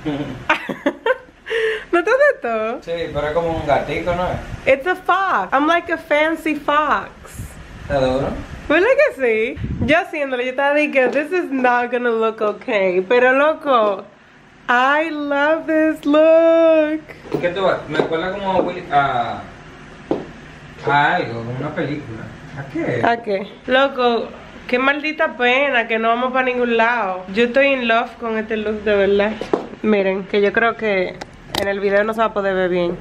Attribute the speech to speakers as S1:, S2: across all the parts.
S1: ¿No te esto?
S2: Sí, pero es como un gatito, ¿no es?
S1: It's a fox. I'm like a fancy fox.
S2: ¿Está duro?
S1: ¿Verdad que sí? Yo haciéndolo, yo estaba diciendo, this is not gonna look okay. Pero loco, I love this look.
S2: ¿Qué tú vas? Me acuerda como a, a algo, como una película. ¿A qué?
S1: ¿A qué? Loco, qué maldita pena que no vamos para ningún lado. Yo estoy in love con este look de verdad. Miren, que yo creo que en el video no se va a poder ver bien.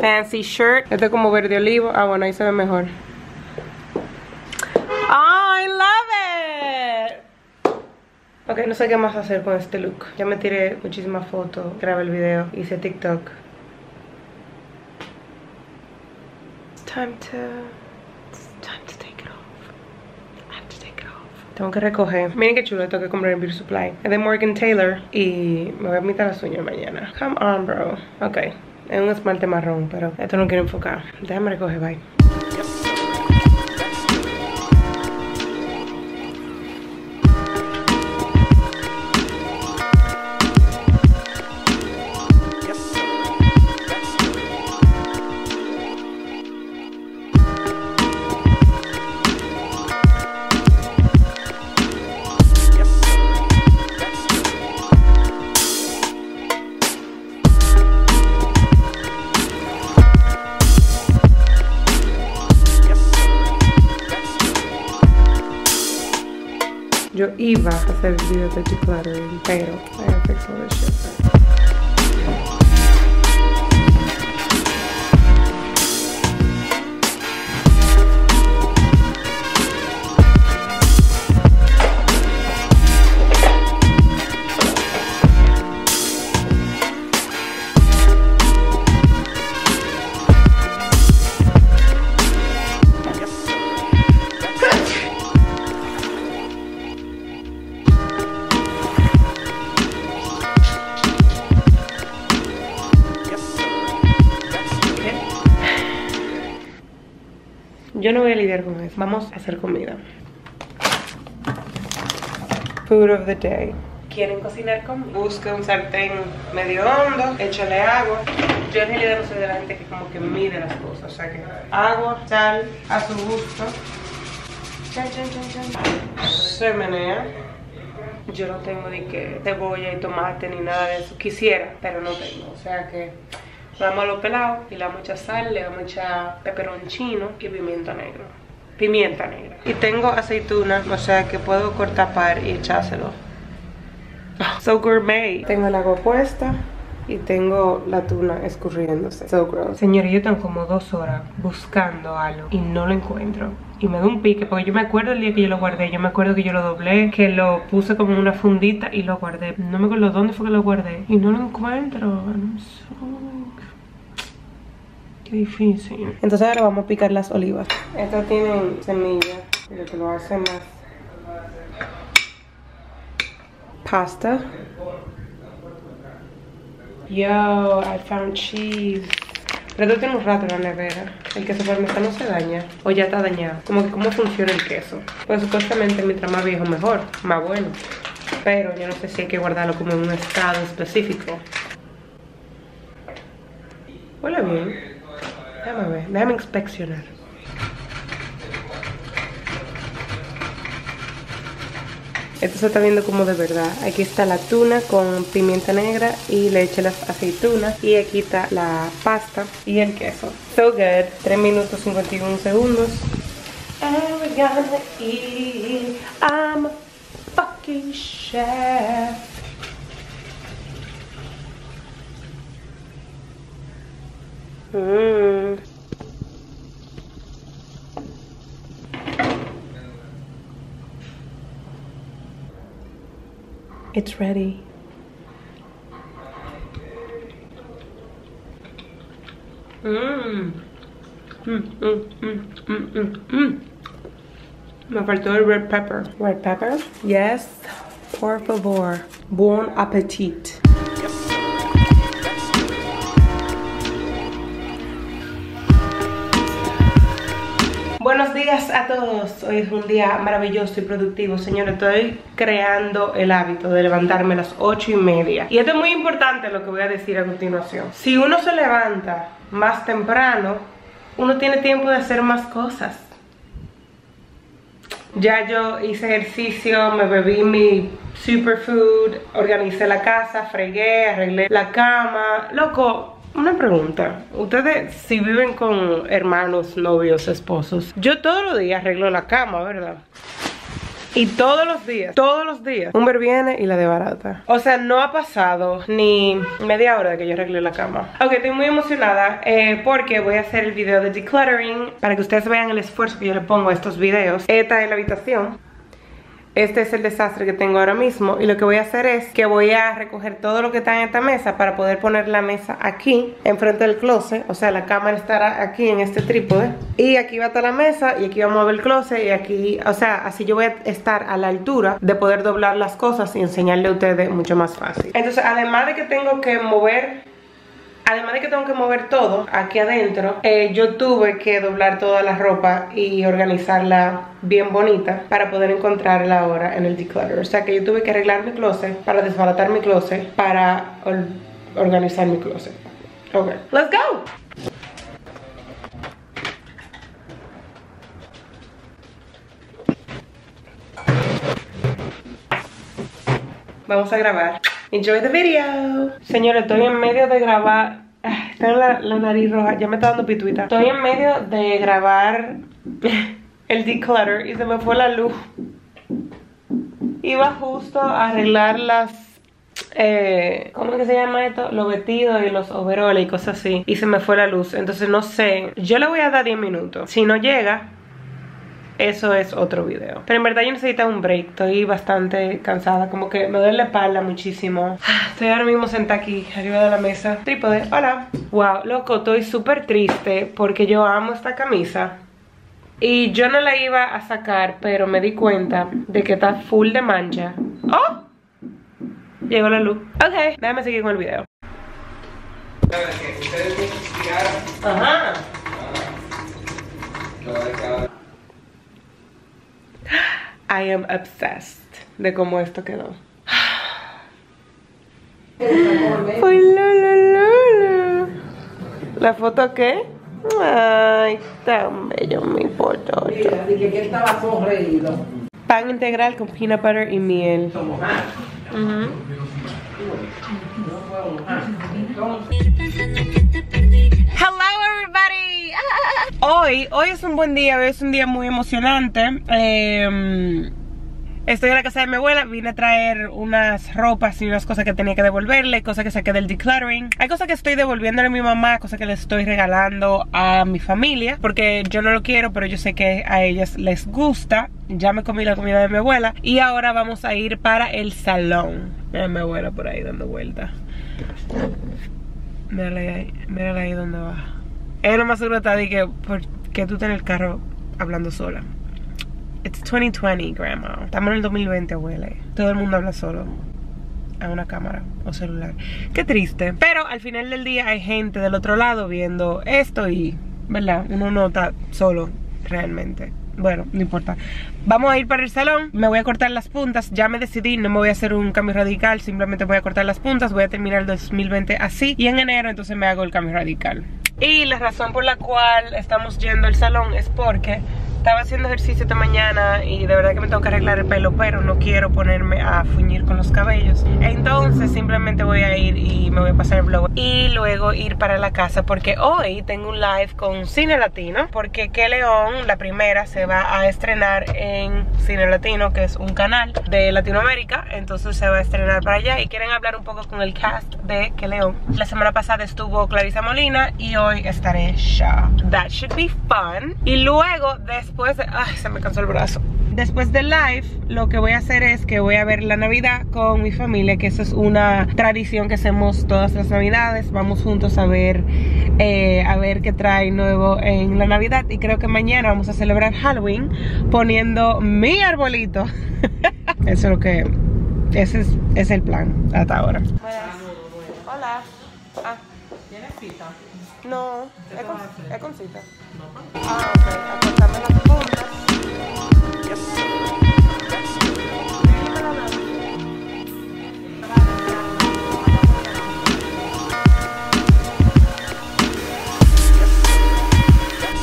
S1: Fancy shirt. Este es como verde olivo. Ah, bueno, ahí se ve mejor. Oh, I love it. Ok, no sé qué más hacer con este look. Ya me tiré muchísimas fotos, grabé el video, hice TikTok. Time to. It's time to take it off. I have to take it off. Tengo que recoger. Miren qué chulo, tengo que comprar en Beauty Supply. Es de Morgan Taylor y me voy a pintar las uñas mañana. Come on, bro. Ok, es un esmalte marrón, pero esto no quiero enfocar. Déjame recoger, bye. Yo iba a hacer el video de decluttering, pero I gotta fix all this shit Yo no voy a lidiar con eso. Vamos a hacer comida. Food of the day. ¿Quieren cocinar conmigo? Busca un sartén medio hondo, échale agua. Yo en realidad no soy de la gente que como que mide las cosas. O sea que agua, sal, a su gusto. Chan, chan, chan, chan. Se menea. Yo no tengo ni que cebolla y tomate ni nada de eso. Quisiera, pero no tengo. O sea que vamos a lo pelado y le damos mucha sal, le damos mucha peperoncino y pimienta negra. Pimienta negra. Y tengo aceituna, o sea que puedo cortar par y echárselo. So gourmet. Tengo el agua puesta y tengo la tuna escurriéndose. So gross. Señores, yo tengo como dos horas buscando algo y no lo encuentro. Y me da un pique porque yo me acuerdo el día que yo lo guardé. Yo me acuerdo que yo lo doblé, que lo puse como en una fundita y lo guardé. No me acuerdo dónde fue que lo guardé. Y no lo encuentro. I'm so- Qué difícil. Entonces ahora vamos a picar las olivas. Estas tienen semillas, lo que lo hace más. Pasta. Yo, I found cheese. Pero esto tiene un rato en la nevera. El queso parmesano no se daña. O ya está dañado. Como que cómo funciona el queso. Pues supuestamente mientras más viejo mejor. Más bueno. Pero yo no sé si hay que guardarlo como en un estado específico. Huele bien. Déjame déjame inspeccionar. Esto se está viendo como de verdad. Aquí está la tuna con pimienta negra y le eché las aceitunas. Y aquí está la pasta y el queso. So good. 3 minutos 51 segundos. And we're gonna eat. I'm a fucking chef. Mm. It's ready. Mmm. Mm, mm, mm, mm, mm, mm. Me faltó el red pepper. Red pepper? Yes. Por favor. Bon appetit. Buenos días a todos, hoy es un día maravilloso y productivo Señores, estoy creando el hábito de levantarme a las 8 y media. Y esto es muy importante lo que voy a decir a continuación. Si uno se levanta más temprano, uno tiene tiempo de hacer más cosas. Ya yo hice ejercicio, me bebí mi superfood, organicé la casa, fregué, arreglé la cama. Loco, una pregunta. Ustedes si viven con hermanos, novios, esposos, yo todos los días arreglo la cama, ¿verdad? Y todos los días, todos los días, Humber viene y la de barata. O sea, no ha pasado ni media hora de que yo arregle la cama. Ok, estoy muy emocionada eh, porque voy a hacer el video de decluttering para que ustedes vean el esfuerzo que yo le pongo a estos videos. Esta es la habitación. Este es el desastre que tengo ahora mismo y lo que voy a hacer es que voy a recoger todo lo que está en esta mesa para poder poner la mesa aquí, enfrente del closet, o sea la cámara estará aquí en este trípode y aquí va a estar la mesa y aquí vamos a ver el closet y aquí, o sea, así yo voy a estar a la altura de poder doblar las cosas y enseñarle a ustedes mucho más fácil. Entonces, además de que tengo que mover Además de que tengo que mover todo aquí adentro, eh, yo tuve que doblar toda la ropa y organizarla bien bonita para poder encontrarla ahora en el declutter. O sea que yo tuve que arreglar mi closet para desbaratar mi closet para organizar mi closet. Ok, let's go! Vamos a grabar. Enjoy the video. Señores, estoy en medio de grabar. Tengo la, la nariz roja, ya me está dando pituita. Estoy en medio de grabar el declutter y se me fue la luz. Iba justo a arreglar las eh, ¿cómo es que se llama esto? Los vestidos y los overoles y cosas así Y se me fue la luz, entonces no sé Yo le voy a dar 10 minutos Si no llega, eso es otro video. Pero en verdad yo necesito un break. Estoy bastante cansada Como que me duele la espalda muchísimo. Ah, Estoy ahora mismo sentada aquí arriba de la mesa. Trípode, hola. Wow, loco, estoy súper triste Porque yo amo esta camisa. Y yo no la iba a sacar Pero me di cuenta de que está full de mancha. ¡Oh! Llegó la luz. Ok, déjame seguir con el video. Ajá I am obsessed de cómo esto quedó. Ay, la, la, la, ¿La foto qué? Ay, tan bello mi foto.
S3: Mira, dije que estaba sonreído.
S1: Pan integral con peanut butter y miel. Uh -huh. Hoy, hoy es un buen día, hoy es un día muy emocionante. Eh, estoy en la casa de mi abuela, vine a traer unas ropas y unas cosas que tenía que devolverle, cosas que saqué del decluttering. Hay cosas que estoy devolviéndole a mi mamá, cosas que le estoy regalando a mi familia, porque yo no lo quiero, pero yo sé que a ellas les gusta. Ya me comí la comida de mi abuela y ahora vamos a ir para el salón. Mira mi abuela por ahí dando vueltas. Mírala ahí, mírala ahí donde va. Es lo más seguro está de que, que tú estás en el carro hablando sola. It's 2020, grandma. Estamos en el 2020, abuela. Todo el mundo habla solo a una cámara o celular. Qué triste. Pero al final del día hay gente del otro lado viendo esto y, ¿verdad? Uno no está solo realmente bueno, no importa. Vamos a ir para el salón, me voy a cortar las puntas. Ya me decidí, no me voy a hacer un cambio radical. Simplemente voy a cortar las puntas. Voy a terminar el 2020 así. Y en enero entonces me hago el cambio radical. Y la razón por la cual estamos yendo al salón Es porque estaba haciendo ejercicio esta mañana y de verdad que me tengo que arreglar el pelo, pero no quiero ponerme a fuñir con los cabellos. Entonces simplemente voy a ir y me voy a pasar el blog y luego ir para la casa porque hoy tengo un live con Cine Latino porque Que León, la primera, se va a estrenar en Cine Latino, que es un canal de Latinoamérica, entonces se va a estrenar para allá y quieren hablar un poco con el cast de Que León. La semana pasada estuvo Clarisa Molina y hoy estaré yo. That should be fun. Y luego después después de... Ay, se me cansó el brazo. Después del live, lo que voy a hacer es que voy a ver la Navidad con mi familia, que eso es una tradición que hacemos todas las Navidades. Vamos juntos a ver, eh, a ver qué trae nuevo en la Navidad. Y creo que mañana vamos a celebrar Halloween poniendo mi arbolito. eso es lo que... Ese es, es el plan hasta ahora. Hola. Ah.
S3: ¿Tienes cita?
S1: No, es con, es con cita. Ah, ok. Acortarme las puntas.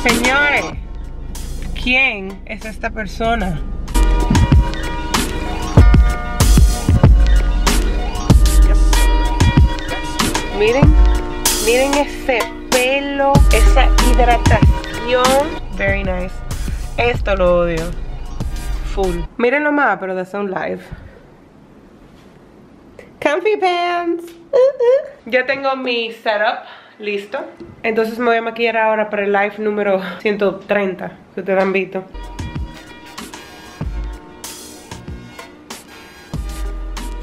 S1: Señores, ¿quién es esta persona? Miren, miren ese pelo, esa hidratación. Very nice. Esto lo odio. Full. Mírenlo más, pero de hacer un live. Comfy pants. Uh, uh. Ya tengo mi setup listo. Entonces me voy a maquillar ahora para el live número 130 que ustedes han visto.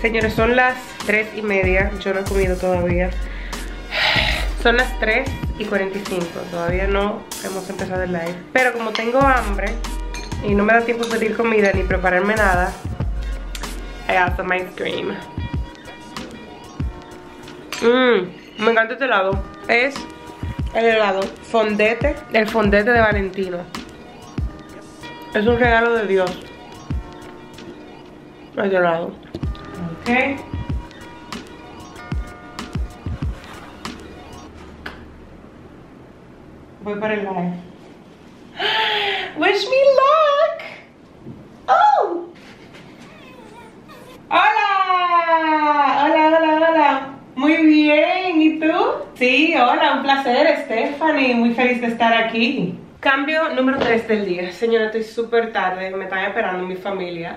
S1: Señores, son las 3 y media. Yo no he comido todavía. Son las 3 y 45. Todavía no hemos empezado el live. Pero como tengo hambre y no me da tiempo de pedir comida ni prepararme nada, I got some ice cream. Mmm, me encanta este helado. Es el helado fondete, el fondete de Valentino. Es un regalo de Dios. Este helado. Ok. Voy para el live. Wish me luck. Oh. Hola. Hola, hola, hola. Muy bien. ¿Y tú? Sí, hola, un placer, Stephanie. Muy feliz de estar aquí. Cambio número 3 del día. Señora, estoy súper tarde. Me están esperando mi familia.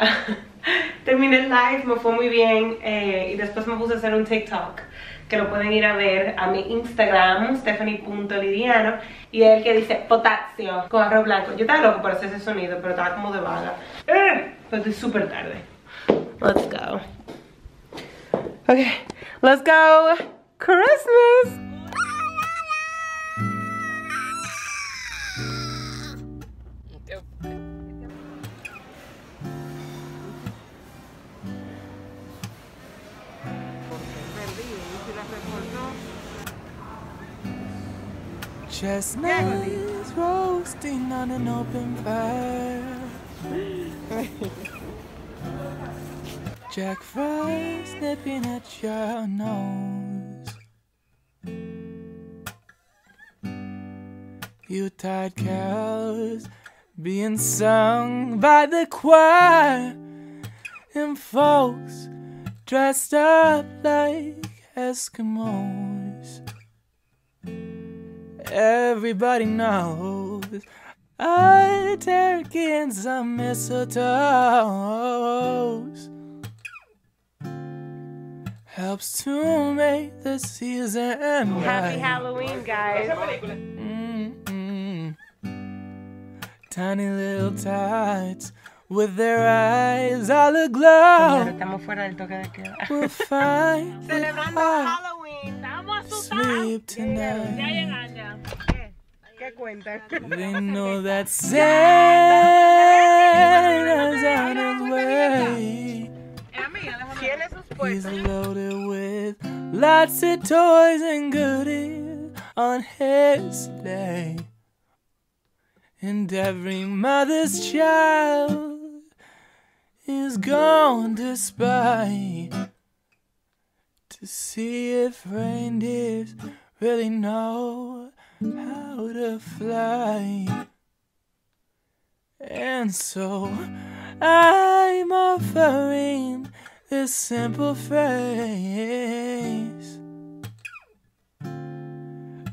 S1: Terminé el live, me fue muy bien. eh, y después me puse a hacer un TikTok. Lo pueden ir a ver a mi Instagram, stephanie.lidiano. Y el que dice potasio con arroz blanco. Yo estaba loco por hacer ese sonido, pero estaba como de vaga. Eh, Pero estoy súper tarde. Let's go. Okay, let's go. Christmas.
S4: Chestnuts roasting on an open fire. Jack fries nipping at your nose. You Yuletide carols being sung by the choir, and folks dressed up like Eskimos. Everybody knows I take in some mistletoes. Helps to make the season
S1: end
S4: Happy
S1: Halloween, guys.
S4: Mm -mm. Tiny little tights with their eyes all aglow. We'll find
S1: Celebrando Halloween.
S4: Sleep tonight. They know that Santa's on his way. He's loaded with lots of toys and goodies on his sleigh. And every mother's child is going to spy to see if reindeers really know how to fly. And so I'm offering this simple phrase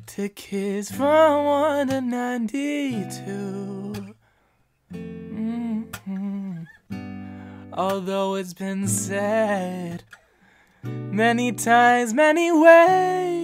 S4: to kids from 1 to 92. Mhm. Although it's been said many times, many ways,